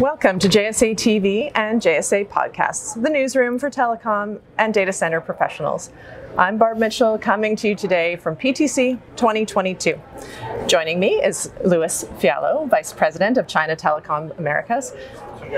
Welcome to JSA TV and JSA Podcasts, the newsroom for telecom and data center professionals. I'm Barb Mitchell coming to you today from PTC 2022. Joining me is Luis Fiallo, Vice President of China Telecom Americas.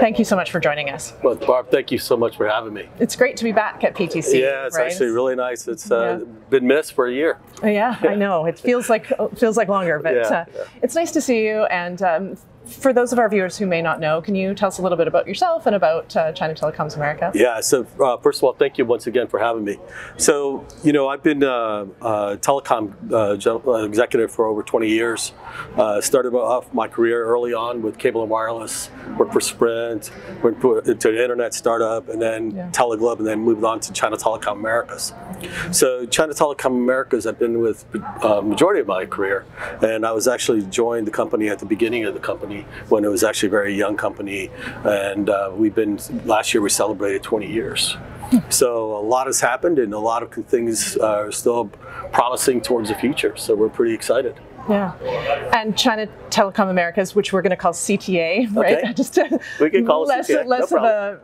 Thank you so much for joining us. Well, Barb, thank you so much for having me. It's great to be back at PTC. Yeah, it's right? actually really nice. It's uh, Yeah. been missed for a year. Yeah, I know. It feels like feels like longer, but Yeah, uh, yeah. it's nice to see you. And um, for those of our viewers who may not know, can you tell us a little bit about yourself and about uh, China Telecoms America? Yeah, so uh, first of all, thank you once again for having me. So, you know, I've been uh, uh, telecom uh, uh, executive for over 20 years. Uh, started off my career early on with cable and wireless, worked for Sprint, went into an internet startup, and then Yeah. Teleglobe, and then moved on to China Telecom Americas. So, China Telecom Americas, I've been with uh, majority of my career, and I was actually joined the company at the beginning of the company when it was actually a very young company, and uh, we've been last year we celebrated 20 years. So a lot has happened, and a lot of things are still promising towards the future. So we're pretty excited. Yeah. And China Telecom Americas, which we're going to call CTA, right? Okay. Just to, We can call it less, CTA, no less of a,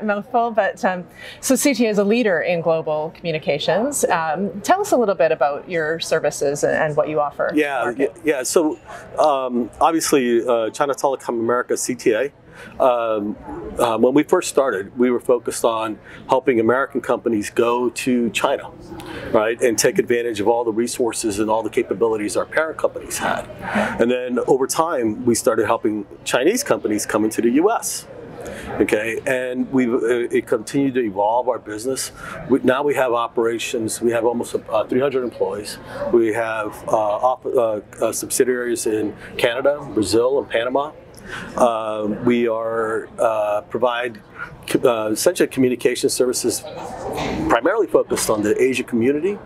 a mouthful, but um, so CTA is a leader in global communications. Um, tell us a little bit about your services and, and what you offer. Yeah, yeah. So um, obviously, uh, China Telecom America (CTA). Um, uh, when we first started, we were focused on helping American companies go to China, right, and take advantage of all the resources and all the capabilities our parent companies had. And then over time, we started helping Chinese companies come into the U.S. Okay, and we uh, it continued to evolve our business. We, now we have operations. We have almost uh, 300 employees. We have uh, op- uh, uh, subsidiaries in Canada, Brazil, and Panama. Uh, we are uh, provide uh, essentially communication services primarily focused on the Asia community.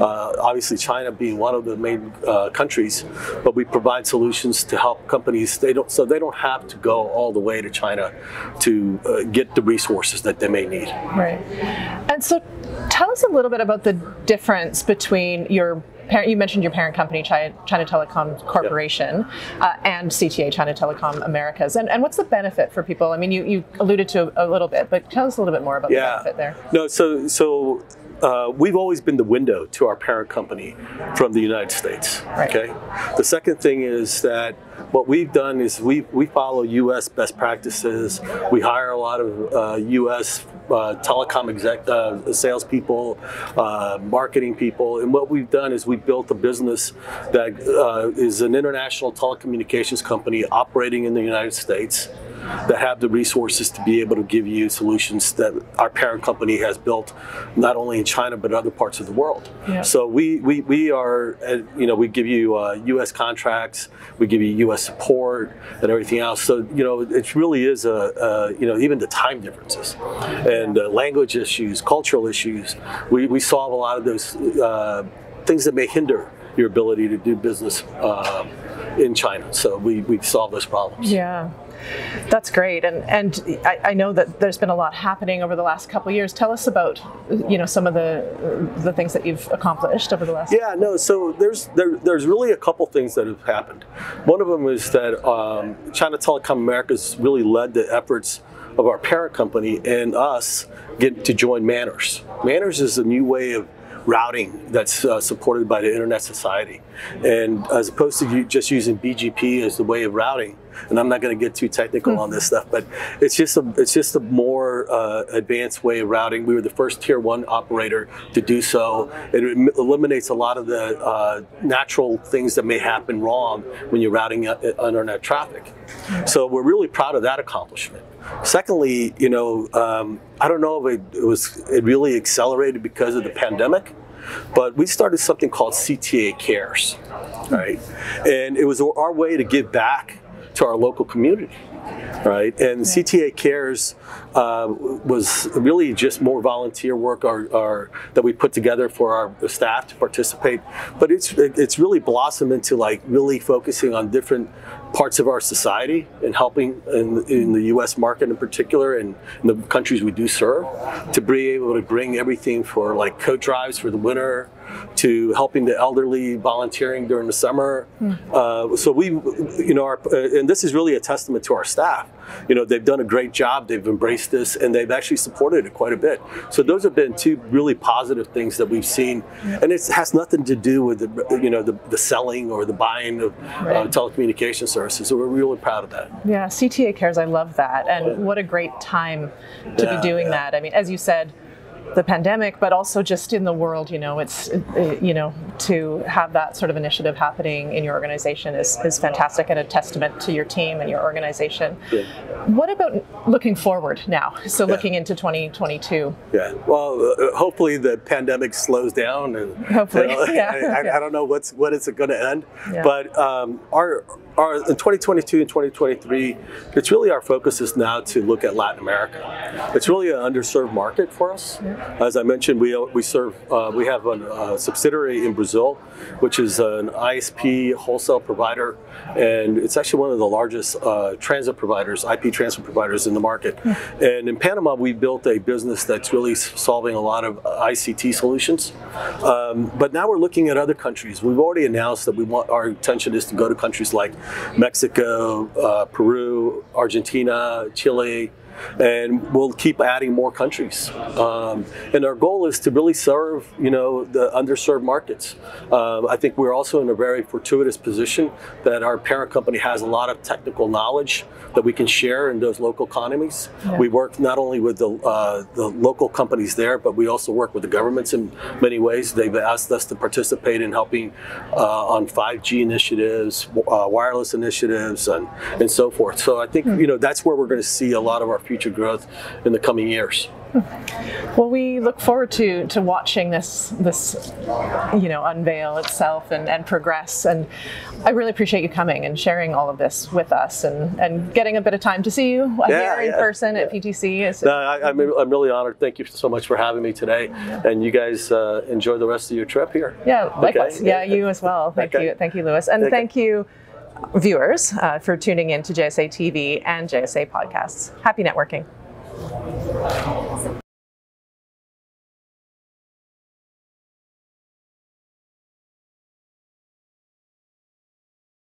Uh, obviously, China being one of the main uh, countries, but we provide solutions to help companies. They don't so they don't have to go all the way to China to uh, get the resources that they may need. Right. And so tell us a little bit about the difference between your parent, you mentioned your parent company, China, China Telecom Corporation, uh, and CTA, China Telecom Americas. And, and what's the benefit for people? I mean, you, you alluded to a little bit, but tell us a little bit more about the benefit there. No, so so uh, we've always been the window to our parent company from the United States. Right. Okay. The second thing is that what we've done is we we follow U.S. best practices. We hire a lot of uh, U.S. Uh, telecom exec uh, salespeople, uh, marketing people, and what we've done is we built a business that uh, is an international telecommunications company operating in the United States that have the resources to be able to give you solutions that our parent company has built, not only in China but other parts of the world. Yeah. So we we, we are, uh, you know, we give you uh, U.S. contracts, we give you U.S. support and everything else. So you know, it really is a, uh you know even the time differences and uh, language issues, cultural issues. We we solve a lot of those uh, things that may hinder your ability to do business. Uh, in China, so we, we solve those problems. Yeah. That's great, and and I, I know that there's been a lot happening over the last couple of years. Tell us about, you know, some of the the things that you've accomplished over the last. Yeah, no. So there's there, there's really a couple things that have happened. One of them is that um, China Telecom Americas really led the efforts of our parent company and us get to join MANRS. MANRS is a new way of routing that's uh, supported by the Internet Society, and as opposed to just using BGP as the way of routing. And I'm not going to get too technical on this stuff, but it's just a it's just a more uh, advanced way of routing. We were the first tier one operator to do so. It eliminates a lot of the uh, natural things that may happen wrong when you're routing uh, internet traffic. So we're really proud of that accomplishment. Secondly, you know, um, I don't know if it, it was it really accelerated because of the pandemic, but we started something called CTA Cares, right? And it was our way to give back to our local community, right? And CTA Cares uh, was really just more volunteer work our, our, that we put together for our staff to participate. But it's it's really blossomed into like really focusing on different parts of our society and helping in, in the U.S. market in particular and in the countries we do serve to be able to bring everything for like coat drives for the winter to helping the elderly volunteering during the summer. Uh, so we, you know, our, uh, and this is really a testament to our staff you know, they've done a great job. They've embraced this and they've actually supported it quite a bit. So those have been two really positive things that we've seen, and it has nothing to do with the, you know, the, the selling or the buying of right. uh, telecommunication services. So we're really proud of that. Yeah, CTA cares. I love that, and what a great time to yeah, be doing yeah. that. I mean, as you said the pandemic, but also just in the world, you know, it's, you know, to have that sort of initiative happening in your organization is, is fantastic and a testament to your team and your organization. Yeah. What about looking forward now? So yeah. looking into 2022. Yeah. Well, uh, hopefully the pandemic slows down and hopefully, you know, yeah. I, I, don't know what's, what is it going to end, but um, our, our, in 2022 and 2023, it's really our focus is now to look at Latin America. It's really an underserved market for us. As I mentioned, we we serve uh, we have a subsidiary in Brazil, which is an ISP wholesale provider, and it's actually one of the largest uh, transit providers, IP transit providers in the market. And in Panama, we built a business that's really solving a lot of ICT solutions. Um, but now we're looking at other countries. We've already announced that we want our intention is to go to countries like Mexico, uh, Peru, Argentina, Chile, and we'll keep adding more countries. Um, and our goal is to really serve, you know, the underserved markets. Uh, I think we're also in a very fortuitous position that our parent company has a lot of technical knowledge that we can share in those local economies. Yeah. We work not only with the, uh, the local companies there, but we also work with the governments in many ways. They've asked us to participate in helping uh, on 5G initiatives, uh, wireless initiatives, and, and so forth. So I think, hmm. you know, that's where we're going to see a lot of our future growth in the coming years. Well, we look forward to to watching this this you know unveil itself and, and progress. And I really appreciate you coming and sharing all of this with us and, and getting a bit of time to see you yeah, here in person yeah. at PTC. No, I, am I'm, I'm really honored. Thank you so much for having me today. And you guys uh, enjoy the rest of your trip here. Yeah, likewise. Okay? Yeah, you as well. Thank okay. you, thank you, Luis, and okay. thank you viewers uh, for tuning in to JSA TV and JSA podcasts. Happy networking.